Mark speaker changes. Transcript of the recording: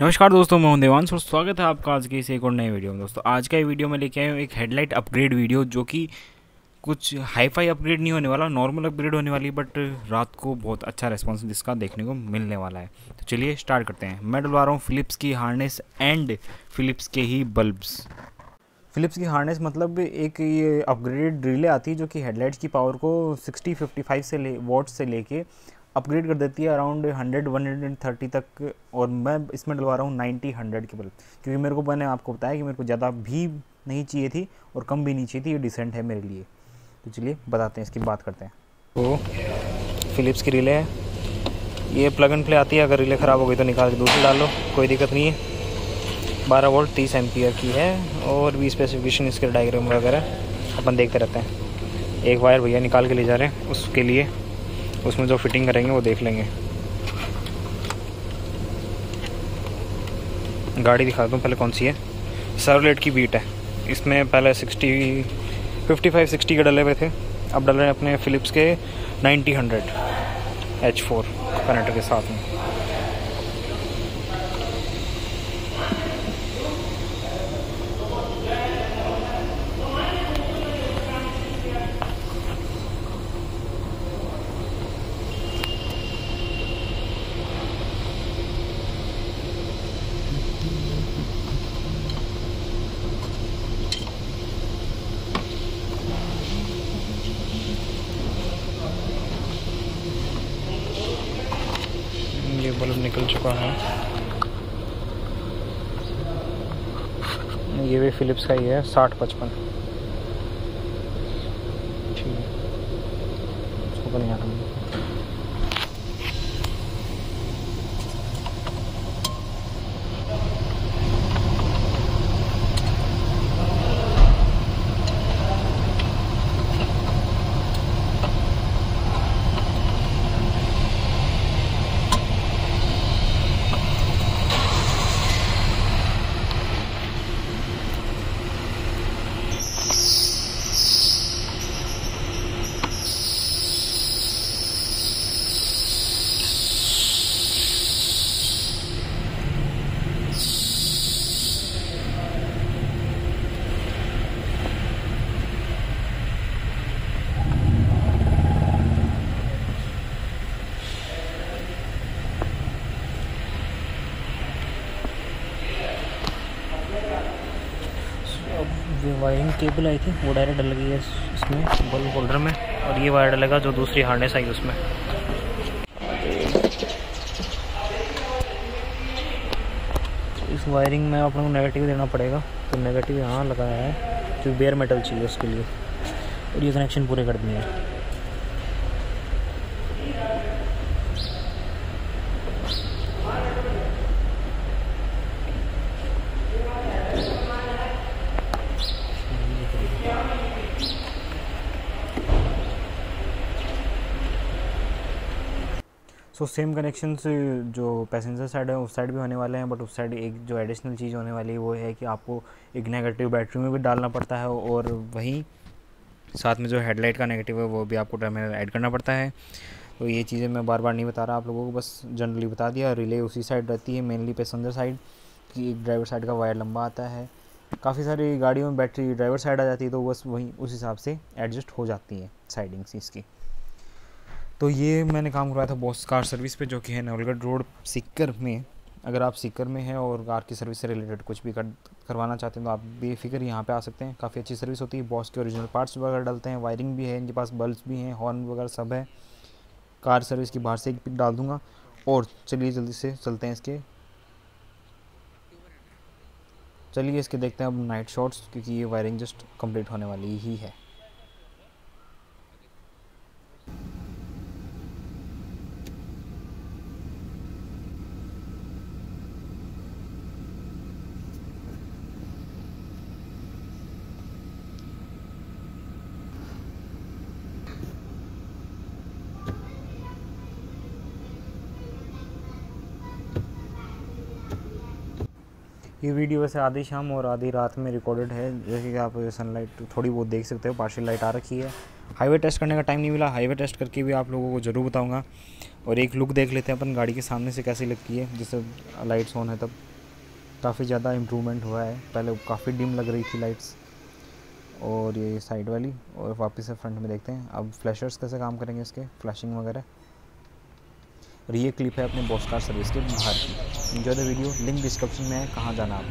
Speaker 1: नमस्कार दोस्तों, मैं हूँ देवांश और स्वागत है आपका आज के इस एक और नए वीडियो में। दोस्तों, आज का ये वीडियो में लेके आया हूँ एक हेडलाइट अपग्रेड वीडियो जो कि कुछ हाई फाई अपग्रेड नहीं होने वाला नॉर्मल अपग्रेड होने वाली बट रात को बहुत अच्छा रिस्पॉन्स जिसका देखने को मिलने वाला है। तो चलिए स्टार्ट करते हैं। मैं डलवा रहा हूँ फिलिप्स की हार्नेस एंड फिलिप्स के ही बल्ब्स फिलिप्स की हार्नेस मतलब एक ये अपग्रेडेड रिले आती है जो कि हेडलाइट्स की पावर को 60 55 से ले वॉट से लेके अपग्रेड कर देती है around hundred one hundred thirty तक और मैं इसमें डलवा रहा हूँ नाइन्टी हंड्रेड के बल्ब क्योंकि मेरे को मैंने आपको बताया कि मेरे को ज़्यादा भी नहीं चाहिए थी और कम भी नहीं चाहिए थी, ये डिसेंट है मेरे लिए। तो चलिए बताते हैं, इसकी बात करते हैं। तो फिलिप्स की रिले है। ये प्लग एंड प्ले आती है, अगर रिले ख़राब हो गई तो निकाल के दूसरी डाल लो, कोई दिक्कत नहीं है। बारह वोल्ट तीस एम्पियर की है और भी स्पेसिफिकेशन इसके डायग्राम वगैरह, अपन देखते रहते हैं। एक वायर भैया निकाल के ले जा रहे हैं, उसके लिए। उसमें जो फिटिंग करेंगे वो देख लेंगे। गाड़ी दिखा दूँ, पहले कौन सी है? सर्वलेट की बीट है। इसमें पहले सिक्सटी फिफ्टी फाइव सिक्सटी के डले हुए थे। अब डल हैं अपने फ़िलिप्स के ninety hundred H four connector के साथ में ये बल्ब निकल चुका है। ये भी फिलिप्स का ही है, साठ पचपन। ठीक है। उसको नहीं रहा जो वायरिंग केबल आई थी, वो डायरेक्ट डल गई है इसमें बल्ब होल्डर में, और ये वायर डलेगा जो दूसरी हार्नेस आई उसमें। इस वायरिंग में अपने को नेगेटिव देना पड़ेगा तो नेगेटिव यहाँ लगाया है, जो बेयर मेटल चाहिए उसके लिए। और ये कनेक्शन पूरे कर दिए हैं। सो सेम कनेक्शन जो पैसेंजर साइड है, उस साइड भी होने वाले हैं बट उस साइड एक जो एडिशनल चीज़ होने वाली है, वो है कि आपको एक नेगेटिव बैटरी में भी डालना पड़ता है और वहीं साथ में जो हेडलाइट का नेगेटिव है, वो भी आपको टर्मिनल ऐड करना पड़ता है। तो ये चीज़ें मैं बार बार नहीं बता रहा, आप लोगों को बस जनरली बता दिया। रिले उसी साइड रहती है मेनली पैसेंजर साइड कि एक ड्राइवर साइड का वायर लंबा आता है। काफ़ी सारी गाड़ियों में बैटरी ड्राइवर साइड आ जाती है तो बस वहीं उस हिसाब से एडजस्ट हो जाती है साइडिंग्स इसकी। तो ये मैंने काम करवाया था बॉस कार सर्विस पे, जो कि है नवलगढ़ रोड सिक्कर में। अगर आप सिक्कर में हैं और कार की सर्विस से रिलेटेड कुछ भी कर, करवाना चाहते हैं तो आप बेफिक्र यहाँ पे आ सकते हैं। काफ़ी अच्छी सर्विस होती है। बॉस के ओरिजिनल पार्ट्स वगैरह डालते हैं। वायरिंग भी है, इनके पास बल्ब भी हैं हॉर्न वगैरह सब है। कार सर्विस की बाहर से एक पिक डाल दूँगा। और चलिए जल्दी से चलते हैं इसके। चलिए इसके देखते हैं अब नाइट शॉट्स क्योंकि ये वायरिंग जस्ट कंप्लीट होने वाली ही है। ये वीडियो वैसे आधी शाम और आधी रात में रिकॉर्डेड है जैसे कि आप सनलाइट थोड़ी बहुत देख सकते हो पार्शियल लाइट आ रखी है। हाईवे टेस्ट करने का टाइम नहीं मिला हाईवे टेस्ट करके भी आप लोगों को ज़रूर बताऊँगा। और एक लुक देख लेते हैं अपन गाड़ी के सामने से कैसी लगती है जैसे लाइट्स ऑन है तब। काफ़ी ज़्यादा इम्प्रूवमेंट हुआ है। पहले काफ़ी डिम लग रही थी लाइट्स और ये साइड वाली, और वापस से फ्रंट में देखते हैं। अब फ्लैशर्स कैसे काम करेंगे इसके? फ्लैशिंग वगैरह। और ये क्लिप है अपने बॉस कार सर्विस के बाहर की। Enjoy the video link description में है, कहाँ जाना आप।